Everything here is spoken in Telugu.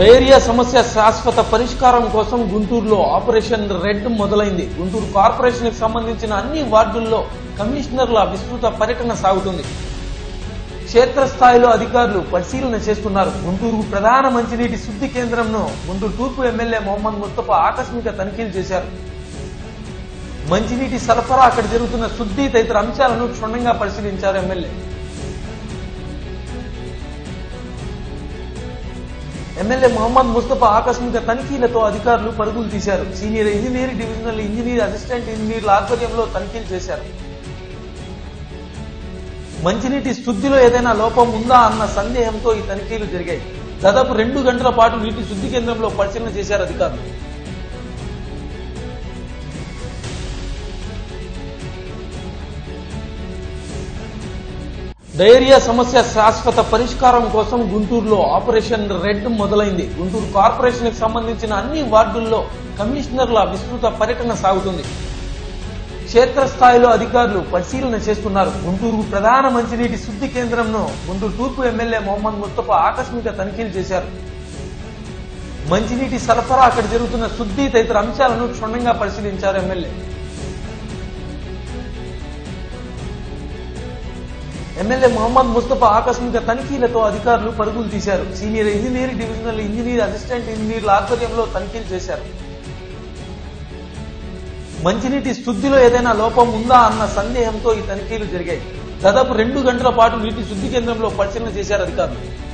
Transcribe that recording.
డయేరియా సమస్య శాశ్వత పరిష్కారం కోసం గుంటూరులో ఆపరేషన్ రెడ్ మొదలైంది. గుంటూరు కార్పొరేషన్కి సంబంధించిన అన్ని వార్డుల్లో కమిషనర్ల విస్తృత పర్యటన సాగుతుంది. క్షేత్రస్థాయిలో అధికారులు పరిశీలన చేస్తున్నారు. గుంటూరు ప్రధాన మంచినీటి శుద్ధి కేంద్రంను గుంటూరు తూర్పు ఎమ్మెల్యే మొహమ్మద్ ముస్తఫా ఆకస్మిక తనిఖీలు చేశారు. మంచినీటి సరఫరా అక్కడ జరుగుతున్న శుద్ధి తదితర అంశాలను క్షుణ్ణంగా పరిశీలించారు ఎమ్మెల్యే. ఎమ్మెల్యే మహమ్మద్ ముస్తఫా ఆకస్మిక తనిఖీలతో అధికారులు పరుగులు తీశారు. Senior engineer divisional engineer assistant ఇంజనీర్ల ఆధ్వర్యంలో తనిఖీలు చేశారు. మంచినీటి శుద్ధిలో ఏదైనా లోపం ఉందా అన్న సందేహంతో ఈ తనిఖీలు జరిగాయి. దాదాపు రెండు గంటల పాటు నీటి శుద్ధి కేంద్రంలో పరిశీలన చేశారు అధికారులు. డయేరియా సమస్య శాశ్వత పరిష్కారం కోసం గుంటూరులో ఆపరేషన్ రెడ్ మొదలైంది. గుంటూరు కార్పొరేషన్కి సంబంధించిన అన్ని వార్డుల్లో కమిషనర్ల విస్తృత పర్యటన సాగుతుంది. క్షేత్రస్థాయిలో అధికారులు పరిశీలన చేస్తున్నారు. గుంటూరు ప్రధాన మంచినీటి శుద్ధి కేంద్రంను గుంటూరు తూర్పు ఎమ్మెల్యే మొహమ్మద్ ముస్తఫా ఆకస్మిక తనిఖీలు చేశారు. మంచినీటి సరఫరా అక్కడ జరుగుతున్న శుద్ధి తదితర అంశాలను క్షుణ్ణంగా పరిశీలించారు ఎమ్మెల్యే. ఎమ్మెల్యే మహమ్మద్ ముస్తఫా ఆకస్మిక తనిఖీలతో అధికారులు పరుగులు తీశారు. Senior engineer divisional engineer assistant ఇంజనీర్ల ఆధ్వర్యంలో తనిఖీలు చేశారు. మంచినీటి శుద్ధిలో ఏదైనా లోపం ఉందా అన్న సందేహంతో ఈ తనిఖీలు జరిగాయి. దాదాపు రెండు గంటల పాటు నీటి శుద్ధి కేంద్రంలో పరిశీలన చేశారు అధికారులు.